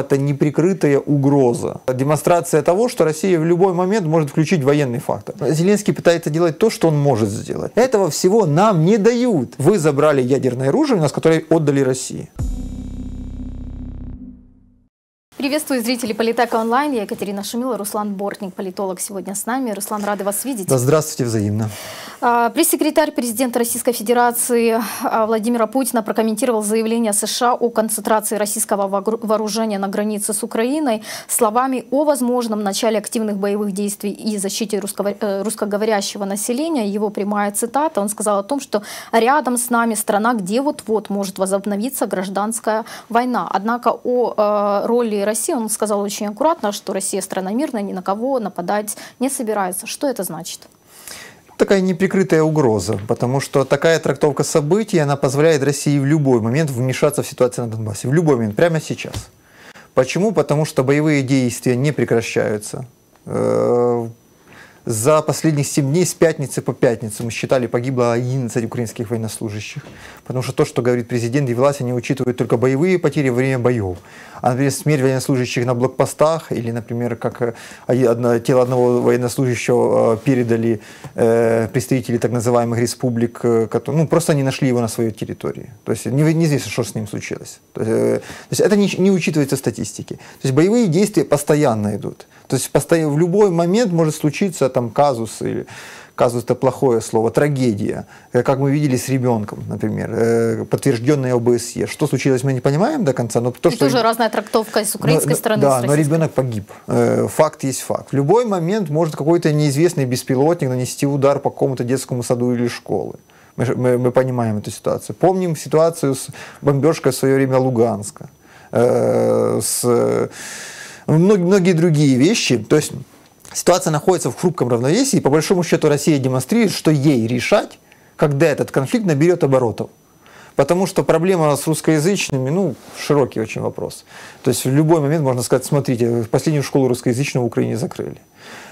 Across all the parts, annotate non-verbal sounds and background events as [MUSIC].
Это неприкрытая угроза. Демонстрация того, что Россия в любой момент может включить военный фактор. Зеленский пытается делать то, что он может сделать. Этого всего нам не дают. Вы забрали ядерное оружие у нас, которое отдали России. Приветствую зрителей Политека онлайн. Я Екатерина Шумила, Руслан Бортник, политолог, сегодня с нами. Руслан, рады вас видеть. Да, здравствуйте, взаимно. А, пресс-секретарь президента Российской Федерации а, Владимира Путина прокомментировал заявление США о концентрации российского вооружения на границе с Украиной словами о возможном начале активных боевых действий и защите э, русскоговорящего населения. Его прямая цитата. Он сказал о том, что рядом с нами страна, где вот-вот может возобновиться гражданская война. Однако о э, роли России он сказал очень аккуратно, что Россия страна мирная, ни на кого нападать не собирается. Что это значит? такая неприкрытая угроза, потому что такая трактовка событий, она позволяет России в любой момент вмешаться в ситуацию на Донбассе. В любой момент, прямо сейчас. Почему? Потому что боевые действия не прекращаются. За последних 7 дней с пятницы по пятницу мы считали погибло 11 украинских военнослужащих. Потому что то, что говорит президент и власть, они учитывают только боевые потери во время боев. А, например, смерть военнослужащих на блокпостах или, например, как э, тело одного военнослужащего э, передали э, представители так называемых республик, которые, ну, просто они нашли его на своей территории. То есть не, неизвестно, что с ним случилось. То есть, то есть это не, не учитывается в статистике. То есть боевые действия постоянно идут. То есть в любой момент может случиться там казус или казус это плохое слово, трагедия, э, как мы видели с ребенком, например, э, подтвержденная ОБСЕ. Что случилось, мы не понимаем до конца, но то, это что... тоже разная трактовка с украинской но, стороны. Да, но ребенок погиб. Э, факт есть факт. В любой момент может какой-то неизвестный беспилотник нанести удар по какому-то детскому саду или школы. Мы, мы, мы понимаем эту ситуацию. Помним ситуацию с бомбежкой в свое время Луганска. С многие, многие другие вещи. То есть ситуация находится в хрупком равновесии, и по большому счету Россия демонстрирует, что ей решать, когда этот конфликт наберет оборотов. Потому что проблема с русскоязычными, ну, широкий очень вопрос. То есть в любой момент можно сказать, смотрите, последнюю школу русскоязычную в Украине закрыли.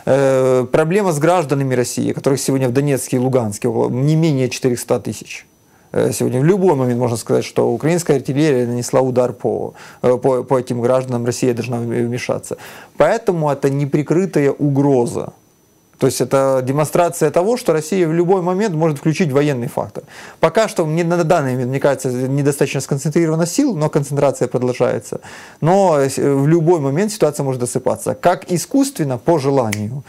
Э, проблема с гражданами России, которых сегодня в Донецке и Луганске не менее 400 тысяч. Э, сегодня в любой момент можно сказать, что украинская артиллерия нанесла удар по, э, по, по этим гражданам, Россия должна вмешаться. Поэтому это неприкрытая угроза. То есть это демонстрация того, что Россия в любой момент может включить военный фактор. Пока что мне на данный момент, мне кажется, недостаточно сконцентрировано сил, но концентрация продолжается. Но в любой момент ситуация может досыпаться. Как искусственно, по желанию,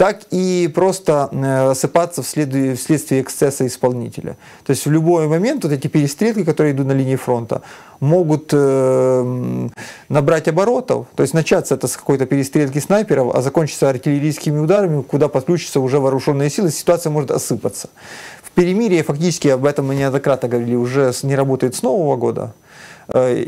так и просто э, осыпаться вследствие, эксцесса исполнителя. То есть в любой момент вот эти перестрелки, которые идут на линии фронта, могут э, набрать оборотов, то есть начаться это с какой-то перестрелки снайперов, а закончиться артиллерийскими ударами, куда подключатся уже вооруженные силы, ситуация может осыпаться. В перемирии, фактически, об этом мы неоднократно говорили, уже не работает с Нового года. Э,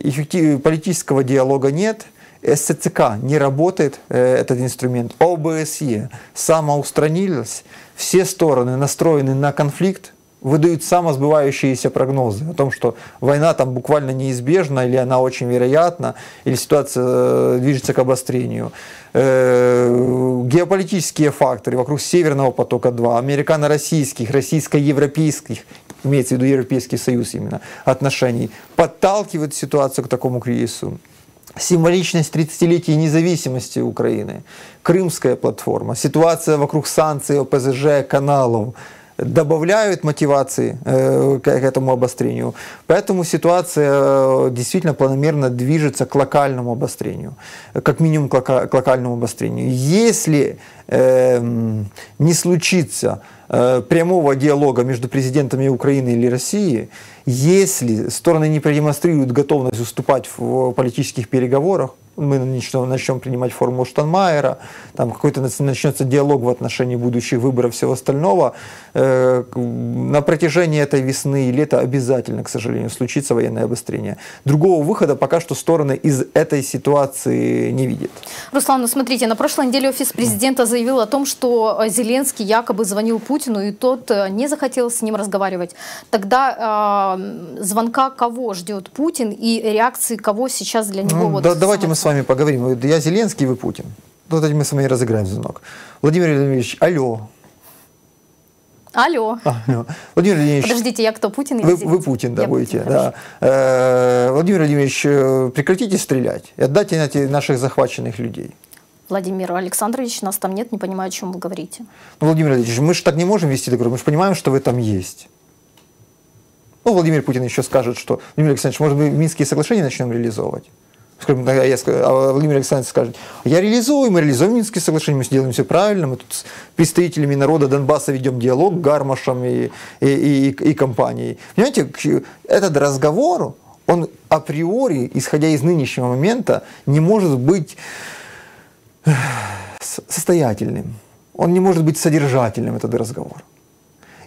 политического диалога нет – СЦК не работает, э, этот инструмент, ОБСЕ самоустранилась, все стороны настроены на конфликт, выдают самосбывающиеся прогнозы о том, что война там буквально неизбежна, или она очень вероятна, или ситуация э, движется к обострению. Э, геополитические факторы вокруг Северного потока-2, американо-российских, российско-европейских, имеется в виду Европейский Союз именно, отношений, подталкивают ситуацию к такому кризису символичность 30-летия независимости Украины, Крымская платформа, ситуация вокруг санкций, ОПЗЖ, каналов, добавляют мотивации э, к этому обострению. Поэтому ситуация э, действительно планомерно движется к локальному обострению, как минимум к, лока к локальному обострению. Если э, не случится прямого диалога между президентами Украины или России, если стороны не продемонстрируют готовность уступать в политических переговорах, мы начнем, начнем принимать формулу Штанмайера, там какой-то начнется диалог в отношении будущих выборов всего остального. Э, на протяжении этой весны и лета обязательно, к сожалению, случится военное обострение. Другого выхода пока что стороны из этой ситуации не видят. Руслан, ну смотрите, на прошлой неделе офис президента заявил о том, что Зеленский якобы звонил Путину, и тот э, не захотел с ним разговаривать. Тогда э, звонка кого ждет Путин и реакции кого сейчас для него? Ну, вот да, давайте мы с вами поговорим. Я Зеленский, вы Путин. Ну, давайте мы с вами разыграем звонок. Владимир Владимирович, алло. Алло. Алло. Владимир Владимирович. Подождите, я кто, Путин или Вы, вы Путин, да, я будете. Путин, да. Э, Владимир Владимирович, э, прекратите стрелять и отдайте наших захваченных людей. Владимир Александрович, нас там нет, не понимаю, о чем вы говорите. Ну, Владимир Владимирович, мы же так не можем вести договор, мы же понимаем, что вы там есть. Ну, Владимир Путин еще скажет, что, Владимир Александрович, может, мы Минские соглашения начнем реализовывать? Скажем, я, а Владимир Александрович скажет, я реализую, мы реализуем Минские соглашения, мы сделаем все правильно, мы тут с представителями народа Донбасса ведем диалог, Гармашем и, и, и, и компанией. Понимаете, этот разговор, он априори, исходя из нынешнего момента, не может быть состоятельным. Он не может быть содержательным, этот разговор.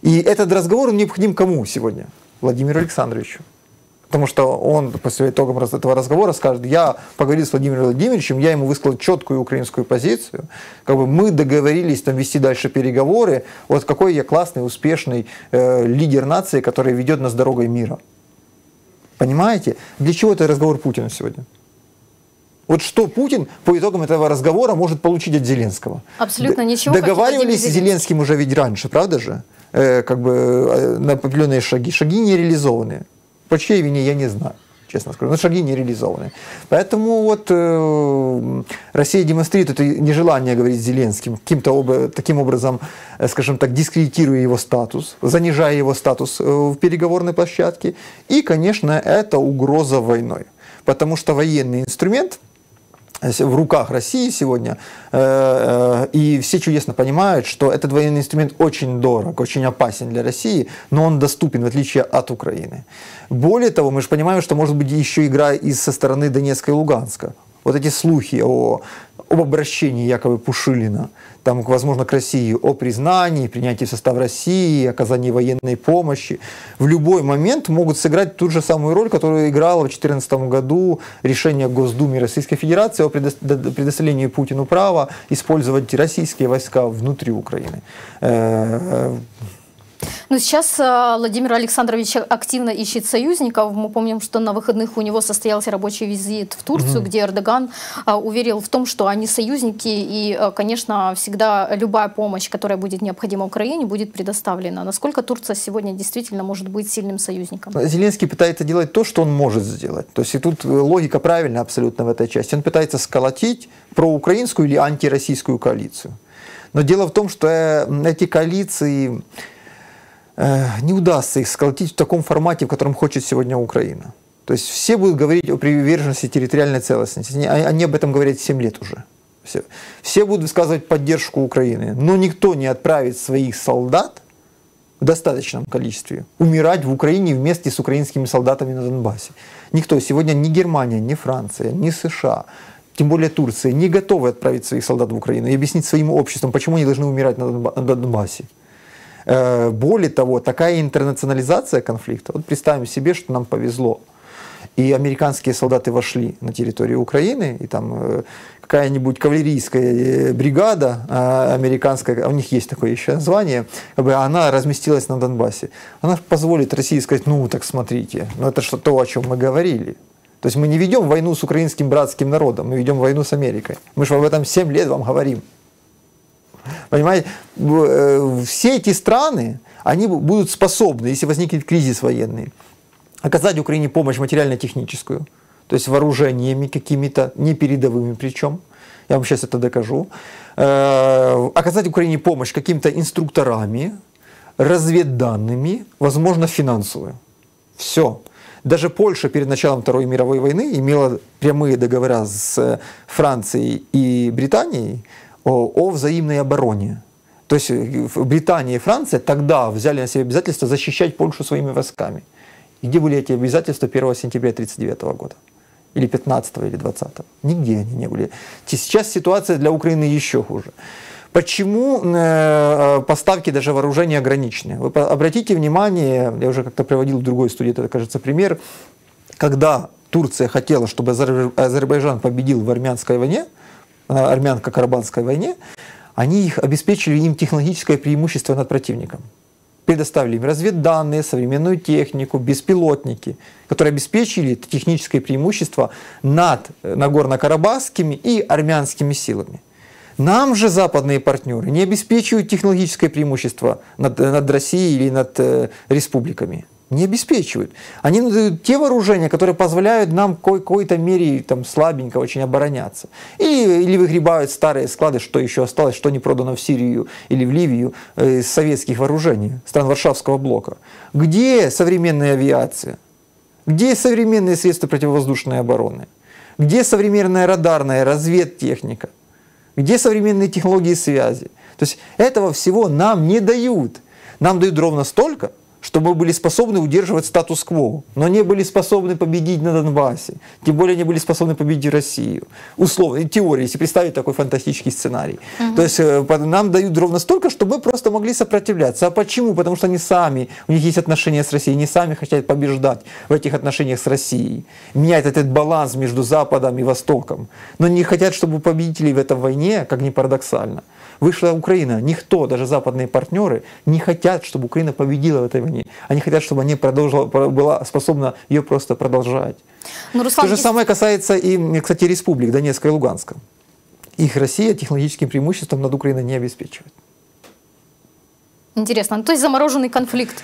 И этот разговор необходим кому сегодня? Владимиру Александровичу. Потому что он после итогов этого разговора скажет, я поговорил с Владимиром Владимировичем, я ему высказал четкую украинскую позицию, как бы мы договорились там вести дальше переговоры, вот какой я классный, успешный э, лидер нации, который ведет нас дорогой мира. Понимаете? Для чего это разговор Путина сегодня? Вот что Путин по итогам этого разговора может получить от Зеленского? Абсолютно ничего. Договаривались с Зеленским уже ведь раньше, правда же? Э, как бы э, на определенные шаги. Шаги не реализованы. По чьей вине я не знаю честно скажу, но шаги не реализованы. Поэтому вот э, Россия демонстрирует это нежелание говорить с Зеленским, каким-то об, таким образом, э, скажем так, дискредитируя его статус, занижая его статус э, в переговорной площадке. И, конечно, это угроза войной. Потому что военный инструмент – в руках России сегодня, э, э, и все чудесно понимают, что этот военный инструмент очень дорог, очень опасен для России, но он доступен, в отличие от Украины. Более того, мы же понимаем, что может быть еще игра и со стороны Донецка и Луганска. Вот эти слухи о об обращении якобы Пушилина, там, возможно, к России, о признании, принятии в состав России, оказании военной помощи, в любой момент могут сыграть ту же самую роль, которую играло в 2014 году решение Госдумы Российской Федерации о предоставлении Путину права использовать российские войска внутри Украины. Но сейчас э, Владимир Александрович активно ищет союзников. Мы помним, что на выходных у него состоялся рабочий визит в Турцию, угу. где Эрдоган э, уверил в том, что они союзники, и, э, конечно, всегда любая помощь, которая будет необходима Украине, будет предоставлена. Насколько Турция сегодня действительно может быть сильным союзником? Зеленский пытается делать то, что он может сделать. То есть и тут логика правильная абсолютно в этой части. Он пытается сколотить проукраинскую или антироссийскую коалицию. Но дело в том, что эти коалиции не удастся их сколотить в таком формате, в котором хочет сегодня Украина. То есть все будут говорить о приверженности территориальной целостности. Они, они об этом говорят 7 лет уже. Все. все будут высказывать поддержку Украины, но никто не отправит своих солдат в достаточном количестве умирать в Украине вместе с украинскими солдатами на Донбассе. Никто. Сегодня ни Германия, ни Франция, ни США, тем более Турция, не готовы отправить своих солдат в Украину и объяснить своим обществам, почему они должны умирать на Донбассе. Э, более того, такая интернационализация конфликта, вот представим себе, что нам повезло, и американские солдаты вошли на территорию Украины, и там э, какая-нибудь кавалерийская э, бригада американская, у них есть такое еще название, она разместилась на Донбассе. Она позволит России сказать, ну так смотрите, ну это что то, о чем мы говорили. То есть мы не ведем войну с украинским братским народом, мы ведем войну с Америкой. Мы же об этом 7 лет вам говорим. Понимаете, э, все эти страны, они будут способны, если возникнет кризис военный, оказать Украине помощь материально-техническую, то есть вооружениями какими-то, непередовыми причем, я вам сейчас это докажу, э, оказать Украине помощь какими-то инструкторами, разведданными, возможно, финансовую. Все. Даже Польша перед началом Второй мировой войны имела прямые договора с Францией и Британией о, взаимной обороне. То есть э, Британия и Франция тогда взяли на себя обязательство защищать Польшу своими войсками. И где были эти обязательства 1 сентября 1939 года? Или 15 или 20 Нигде они не были. Сейчас ситуация для Украины еще хуже. Почему э, э, поставки даже вооружения ограничены? Вы обратите внимание, я уже как-то приводил в другой студии, это, кажется, пример, когда Турция хотела, чтобы Азербайджан победил в армянской войне, армянско-карабанской войне, они их обеспечили им технологическое преимущество над противником. Предоставили им разведданные, современную технику, беспилотники, которые обеспечили техническое преимущество над Нагорно-Карабахскими и армянскими силами. Нам же западные партнеры не обеспечивают технологическое преимущество над, над Россией или над э, республиками. Не обеспечивают. Они дают те вооружения, которые позволяют нам в какой-то мере там, слабенько очень обороняться. Или, или выгребают старые склады, что еще осталось, что не продано в Сирию или в Ливию э, советских вооружений, стран Варшавского блока. Где современная авиация? Где современные средства противовоздушной обороны? Где современная радарная разведтехника? Где современные технологии связи? То есть этого всего нам не дают. Нам дают ровно столько, чтобы мы были способны удерживать статус-кво, но не были способны победить на Донбассе, тем более не были способны победить Россию. Условно, теория, если представить такой фантастический сценарий. Угу. То есть э, нам дают ровно столько, чтобы мы просто могли сопротивляться. А почему? Потому что они сами, у них есть отношения с Россией, они сами хотят побеждать в этих отношениях с Россией, менять этот баланс между Западом и Востоком, но не хотят, чтобы победители в этой войне, как ни парадоксально, вышла Украина. Никто, даже западные партнеры, не хотят, чтобы Украина победила в этой войне. Они хотят, чтобы она продолжила, была способна ее просто продолжать. Но, ну, Руслан, То же самое касается и, кстати, республик Донецка и Луганска. Их Россия технологическим преимуществом над Украиной не обеспечивает. Интересно. Ну, то есть замороженный конфликт,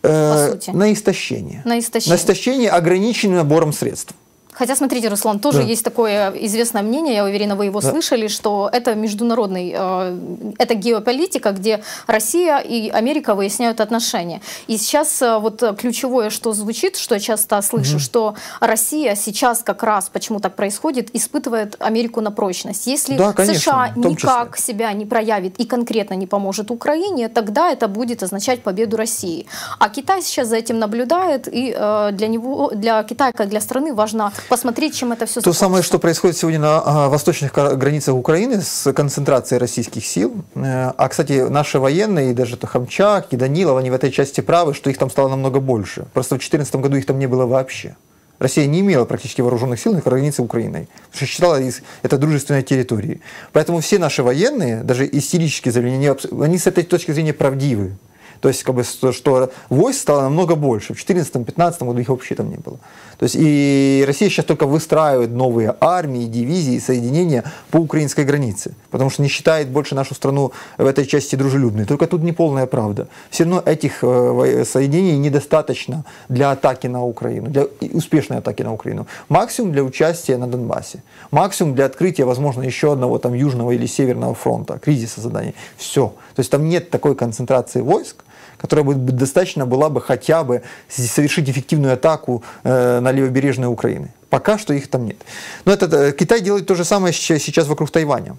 по э, сути. На истощение. На истощение. На истощение ограниченным набором средств. Хотя, смотрите, Руслан, тоже да. есть такое известное мнение, я уверена, вы его да. слышали, что это международный, э, это геополитика, где Россия и Америка выясняют отношения. И сейчас э, вот ключевое, что звучит, что я часто слышу, угу. что Россия сейчас как раз, почему так происходит, испытывает Америку на прочность. Если да, конечно, США никак числе. себя не проявит и конкретно не поможет Украине, тогда это будет означать победу России. А Китай сейчас за этим наблюдает, и э, для него, для Китая как для страны важно посмотреть, чем это все То самое, что происходит сегодня на а, восточных границах Украины с концентрацией российских сил. Э, а, кстати, наши военные, и даже Хамчак, и Данилов, они в этой части правы, что их там стало намного больше. Просто в 2014 году их там не было вообще. Россия не имела практически вооруженных сил на границе Украины, потому что считала это дружественной территорией. Поэтому все наши военные, даже истерические заявления, они с этой точки зрения правдивы. То есть, как бы, что войск стало намного больше. В 2014-2015 году их вообще там не было. То есть, и Россия сейчас только выстраивает новые армии, дивизии, соединения по украинской границе, потому что не считает больше нашу страну в этой части дружелюбной. Только тут не полная правда. Все равно этих э, соединений недостаточно для атаки на Украину, для успешной атаки на Украину. Максимум для участия на Донбассе. Максимум для открытия, возможно, еще одного там южного или северного фронта, кризиса заданий. Все. То есть там нет такой концентрации войск, которая бы достаточно была бы хотя бы совершить эффективную атаку э, на левобережной Украины. Пока что их там нет. Но это, э, Китай делает то же самое сейчас вокруг Тайваня.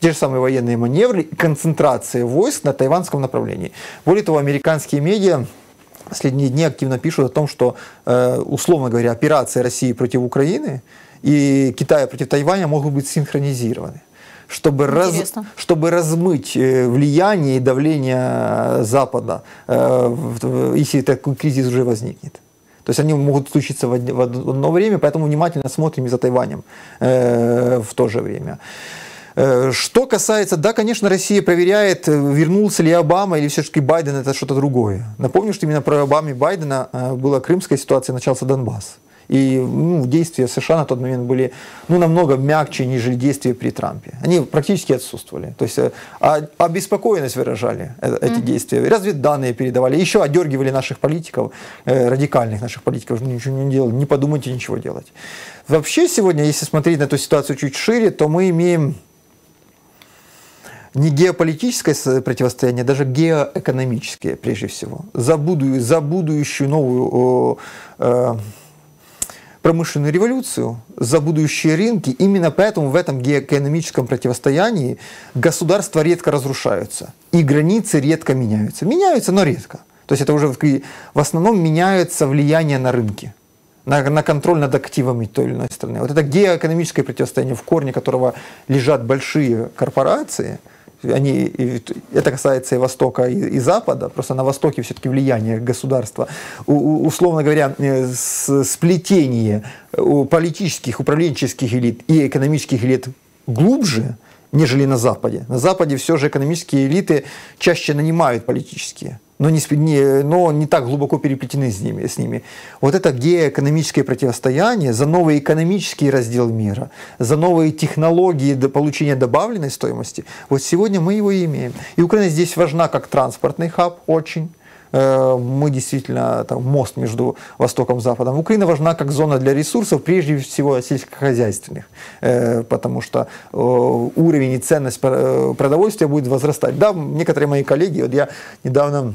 Те же самые военные маневры и концентрация войск на тайванском направлении. Более того, американские медиа последние дни активно пишут о том, что, э, условно говоря, операция России против Украины и Китая против Тайваня могут быть синхронизированы чтобы, раз, чтобы размыть э, влияние и давление Запада, э, если такой кризис уже возникнет. То есть они могут случиться в одно время, поэтому внимательно смотрим и за Тайванем э, в то же время. Что касается, да, конечно, Россия проверяет, вернулся ли Обама или все-таки Байден это что-то другое. Напомню, что именно про Обаму и Байдена была крымская ситуация, начался Донбасс. И ну, действия США на тот момент были ну, намного мягче, нежели действия при Трампе. Они практически отсутствовали. То есть э, а, обеспокоенность выражали э, эти mm-hmm. действия. Разведданные передавали. Еще одергивали наших политиков, э, радикальных наших политиков. Ну, ничего не делали, не подумайте ничего делать. Вообще сегодня, если смотреть на эту ситуацию чуть шире, то мы имеем не геополитическое противостояние, даже геоэкономическое прежде всего. За, буду, за будущую новую э, промышленную революцию, за будущие рынки. Именно поэтому в этом геоэкономическом противостоянии государства редко разрушаются и границы редко меняются. Меняются, но редко. То есть это уже в, основном меняется влияние на рынки, на, на контроль над активами той или иной страны. Вот это геоэкономическое противостояние, в корне которого лежат большие корпорации – они, это касается и Востока, и, и Запада, просто на Востоке все-таки влияние государства, у, условно говоря, э, с, сплетение политических, управленческих элит и экономических элит глубже, нежели на Западе. На Западе все же экономические элиты чаще нанимают политические но не, не, но не так глубоко переплетены с ними, с ними. Вот это геоэкономическое противостояние за новый экономический раздел мира, за новые технологии до получения добавленной стоимости, вот сегодня мы его имеем. И Украина здесь важна как транспортный хаб очень, Э, мы действительно там, мост между Востоком и Западом. Украина важна как зона для ресурсов, прежде всего сельскохозяйственных, э, потому что э, уровень и ценность продовольствия будет возрастать. Да, некоторые мои коллеги, вот я недавно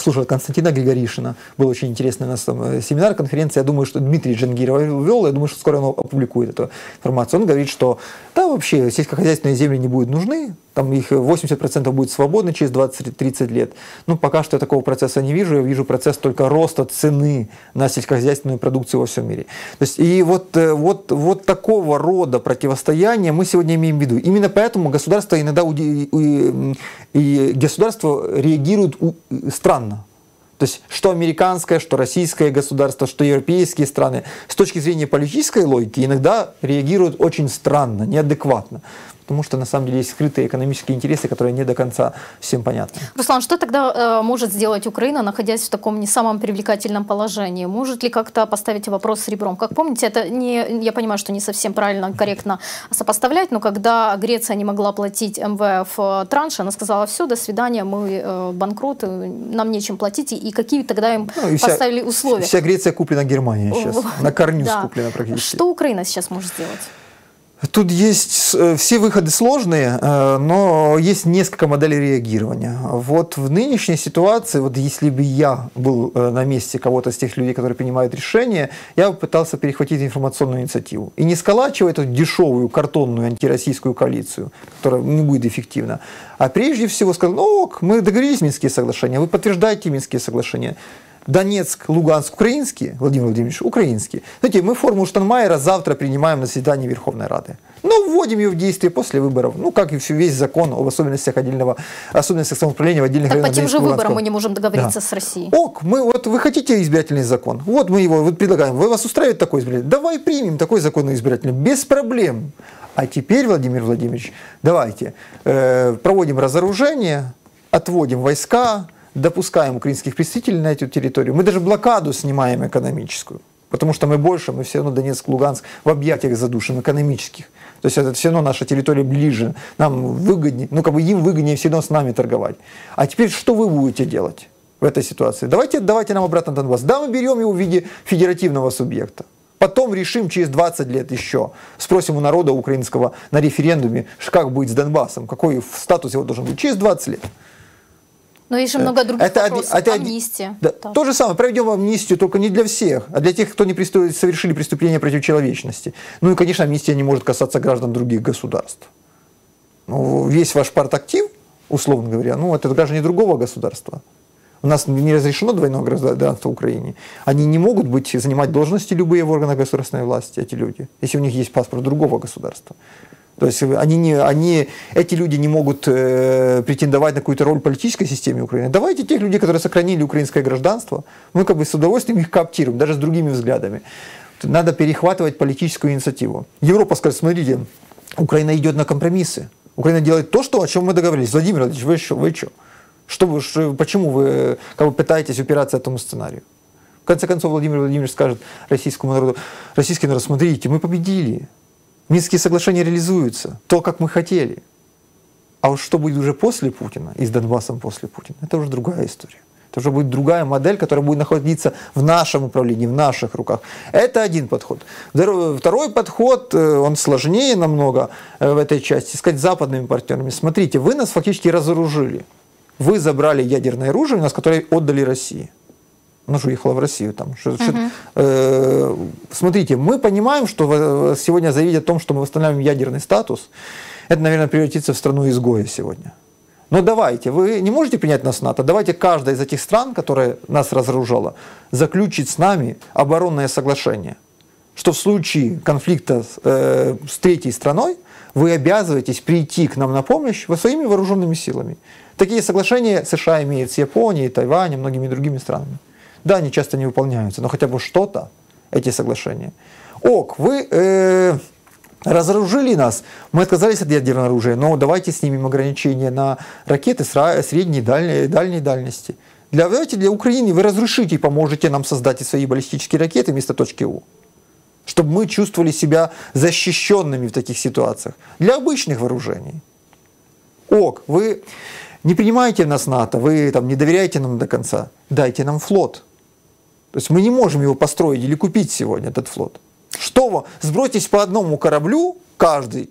слушал Константина Григоришина, был очень интересный у нас там семинар, конференция, я думаю, что Дмитрий Джангиров вел, я думаю, что скоро он опубликует эту информацию. Он говорит, что да, вообще сельскохозяйственные земли не будут нужны, там их 80% будет свободно через 20-30 лет. Ну, пока что я такого процесса не вижу, я вижу процесс только роста цены на сельскохозяйственную продукцию во всем мире. То есть, и вот, э, вот, вот такого рода противостояние мы сегодня имеем в виду. Именно поэтому государство иногда и, и государство реагирует странно. То есть, что американское, что российское государство, что европейские страны, с точки зрения политической логики, иногда реагируют очень странно, неадекватно потому что на самом деле есть скрытые экономические интересы, которые не до конца всем понятны. Руслан, что тогда э, может сделать Украина, находясь в таком не самом привлекательном положении? Может ли как-то поставить вопрос с ребром? Как помните, это не, я понимаю, что не совсем правильно, корректно сопоставлять, но когда Греция не могла платить МВФ э, транш, она сказала, все, до свидания, мы э, банкроты, нам нечем платить, и какие тогда им ну, поставили вся, условия? Вся Греция куплена Германией сейчас, [LAUGHS] на корню да. скуплена практически. Что Украина сейчас может сделать? Тут есть э, все выходы сложные, э, но есть несколько моделей реагирования. Вот в нынешней ситуации, вот если бы я был э, на месте кого-то из тех людей, которые принимают решения, я бы пытался перехватить информационную инициативу. И не сколачивать эту дешевую картонную антироссийскую коалицию, которая не будет эффективна, а прежде всего сказать, ну ок, мы договорились Минские соглашения, вы подтверждаете Минские соглашения, Донецк, Луганск украинские, Владимир Владимирович, украинские. Знаете, мы формулу Штанмайера завтра принимаем на заседании Верховной Рады. Ну, вводим ее в действие после выборов. Ну, как и весь закон об особенностях отдельного, особенностях самоуправления в отдельных так районах. по тем же выборам мы не можем договориться да. с Россией. Ок, мы, вот вы хотите избирательный закон? Вот мы его вот предлагаем. Вы вас устраивает такой избирательный? Давай примем такой закон избирательный, без проблем. А теперь, Владимир Владимирович, давайте э, проводим разоружение, отводим войска, допускаем украинских представителей на эту территорию. Мы даже блокаду снимаем экономическую. Потому что мы больше, мы все равно Донецк, Луганск в объятиях задушим экономических. То есть это все равно наша территория ближе, нам выгоднее, ну как бы им выгоднее все равно с нами торговать. А теперь что вы будете делать в этой ситуации? Давайте давайте нам обратно Донбасс. Да, мы берем его в виде федеративного субъекта. Потом решим через 20 лет еще. Спросим у народа украинского на референдуме, как быть с Донбассом, какой статус его должен быть через 20 лет. Но есть же много других это, вопросов. Это, Амнистия. Да, то же самое. Проведем амнистию, только не для всех, а для тех, кто не приступ, совершили преступления против человечности. Ну и, конечно, амнистия не может касаться граждан других государств. Ну, весь ваш партактив, условно говоря, ну, это граждане другого государства. У нас не разрешено двойное гражданство в Украине. Они не могут быть, занимать должности любые в органах государственной власти, эти люди, если у них есть паспорт другого государства. То есть они не, они, эти люди не могут э, претендовать на какую-то роль в политической системе Украины. Давайте тех людей, которые сохранили украинское гражданство, мы как бы с удовольствием их кооптируем, даже с другими взглядами. Надо перехватывать политическую инициативу. Европа скажет, смотрите, Украина идет на компромиссы. Украина делает то, что, о чем мы договорились. Владимир Владимирович, вы что? Вы что? Что вы, что, почему вы как бы, пытаетесь упираться этому сценарию? В конце концов, Владимир Владимирович скажет российскому народу, российский народ, смотрите, мы победили. Минские соглашения реализуются, то, как мы хотели. А вот что будет уже после Путина и с Донбассом после Путина, это уже другая история. Это уже будет другая модель, которая будет находиться в нашем управлении, в наших руках. Это один подход. Второй подход, э, он сложнее намного э, в этой части, сказать западными партнерами. Смотрите, вы нас фактически разоружили. Вы забрали ядерное оружие, нас которое отдали России она же уехала в Россию там. Что, uh-huh. что, э, смотрите, мы понимаем, что сегодня заявить о том, что мы восстанавливаем ядерный статус, это, наверное, превратится в страну изгоя сегодня. Но давайте, вы не можете принять нас в НАТО, давайте каждая из этих стран, которая нас разоружала, заключит с нами оборонное соглашение, что в случае конфликта э, с третьей страной вы обязываетесь прийти к нам на помощь во своими вооруженными силами. Такие соглашения США имеют с Японией, Тайванем, многими другими странами. Да, они часто не выполняются, но хотя бы что-то, эти соглашения. Ок, вы э, разоружили нас, мы отказались от ядерного оружия, но давайте снимем ограничения на ракеты средней, дальней, дальней дальности. Для, давайте для Украины вы разрушите и поможете нам создать свои баллистические ракеты вместо точки У. Чтобы мы чувствовали себя защищенными в таких ситуациях. Для обычных вооружений. Ок, вы не принимаете нас НАТО, вы там не доверяете нам до конца, дайте нам флот. То есть мы не можем его построить или купить сегодня, этот флот. Что вы, сбросьтесь по одному кораблю, каждый,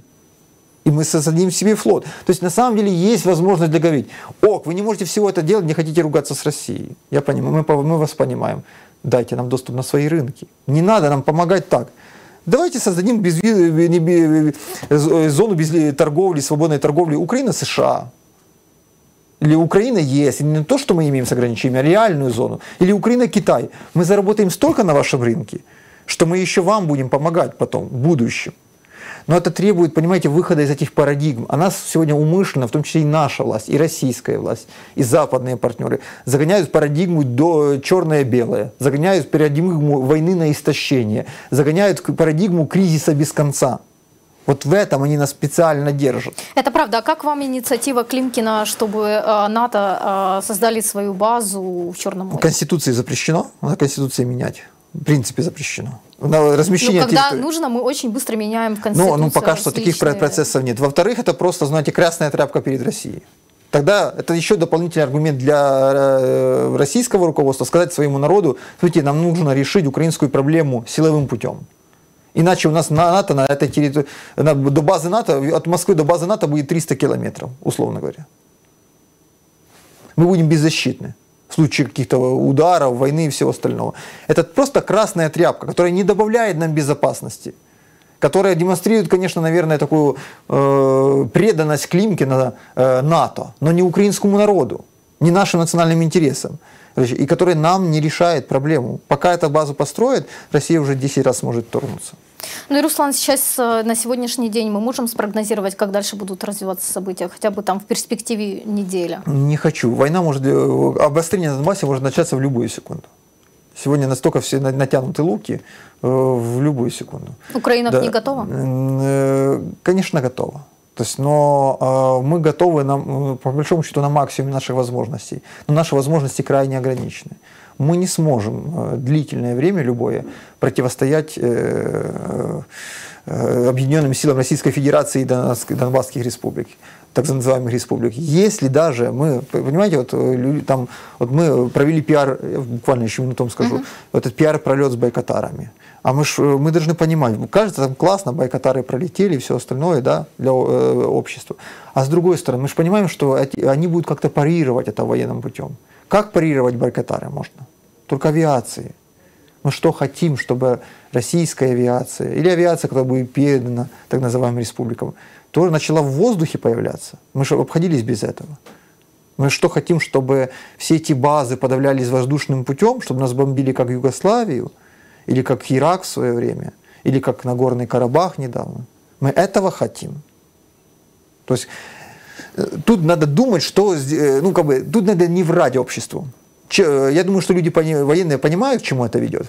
и мы создадим себе флот. То есть на самом деле есть возможность договорить. Ок, вы не можете всего это делать, не хотите ругаться с Россией. Я понимаю, мы, мы вас понимаем. Дайте нам доступ на свои рынки. Не надо нам помогать так. Давайте создадим без, зону без торговли, свободной торговли Украина-США. Или Украина ЕС, не то, что мы имеем с ограничениями, а реальную зону. Или Украина-Китай. Мы заработаем столько на вашем рынке, что мы еще вам будем помогать потом, в будущем. Но это требует, понимаете, выхода из этих парадигм. А нас сегодня умышленно, в том числе и наша власть, и российская власть, и западные партнеры, загоняют парадигму до черное-белое, загоняют парадигму войны на истощение, загоняют парадигму кризиса без конца. Вот в этом они нас специально держат. Это правда. А как вам инициатива Климкина, чтобы э, НАТО э, создали свою базу в Черном море? Конституции запрещено, надо Конституции менять. В принципе запрещено. На размещение ну, когда территории. нужно, мы очень быстро меняем Конституцию. Ну, ну пока что таких процессов нет. Во-вторых, это просто, знаете, красная тряпка перед Россией. Тогда это еще дополнительный аргумент для э, российского руководства сказать своему народу, смотрите, нам нужно решить украинскую проблему силовым путем. Иначе у нас на НАТО, на этой территории, на, до базы НАТО, от Москвы до базы НАТО будет 300 километров, условно говоря. Мы будем беззащитны в случае каких-то ударов, войны и всего остального. Это просто красная тряпка, которая не добавляет нам безопасности, которая демонстрирует, конечно, наверное, такую э, преданность Климкина э, НАТО, но не украинскому народу, не нашим национальным интересам и которая нам не решает проблему. Пока эту базу построят, Россия уже 10 раз может торгнуться. Ну и, Руслан, сейчас э, на сегодняшний день мы можем спрогнозировать, как дальше будут развиваться события, хотя бы там в перспективе недели? Не хочу. Война может, э, обострение на Донбассе может начаться в любую секунду. Сегодня настолько все натянуты луки э, в любую секунду. Украина да. не готова? Конечно, готова. То есть, но э, мы готовы, на, по большому счету, на максимум наших возможностей. Но наши возможности крайне ограничены. Мы не сможем э, длительное время, любое, противостоять э, э, объединенным силам Российской Федерации и Донбасских республик так называемых республик. Если даже мы, понимаете, вот, э, там, вот мы провели пиар, я буквально еще минутом скажу, uh-huh. этот пиар-пролет с бойкотарами. А мы, ж, мы должны понимать, кажется, там классно, байкотары пролетели и все остальное да, для э, общества. А с другой стороны, мы же понимаем, что они будут как-то парировать это военным путем. Как парировать байкотары можно? Только авиации. Мы что хотим, чтобы российская авиация или авиация, которая будет передана так называемым республикам, тоже начала в воздухе появляться. Мы же обходились без этого. Мы что хотим, чтобы все эти базы подавлялись воздушным путем, чтобы нас бомбили как Югославию – или как Ирак в свое время, или как Нагорный Карабах недавно. Мы этого хотим. То есть тут надо думать, что, э, ну как бы, тут надо не врать обществу. Э, я думаю, что люди военные понимают, к чему это ведет.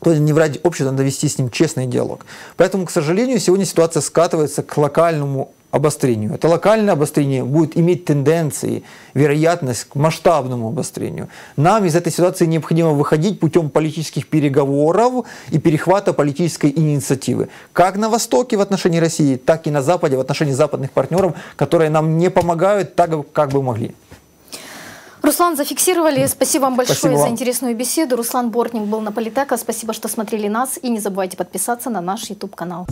То есть не врать обществу, надо вести с ним честный диалог. Поэтому, к сожалению, сегодня ситуация скатывается к локальному обострению. Это локальное обострение будет иметь тенденции, вероятность к масштабному обострению. Нам из этой ситуации необходимо выходить путем политических переговоров и перехвата политической инициативы. Как на Востоке в отношении России, так и на Западе в отношении западных партнеров, которые нам не помогают так, как бы могли. Руслан, зафиксировали. Спасибо вам большое Спасибо за интересную беседу. Руслан Бортник был на Политека. Спасибо, что смотрели нас. И не забывайте подписаться на наш YouTube-канал.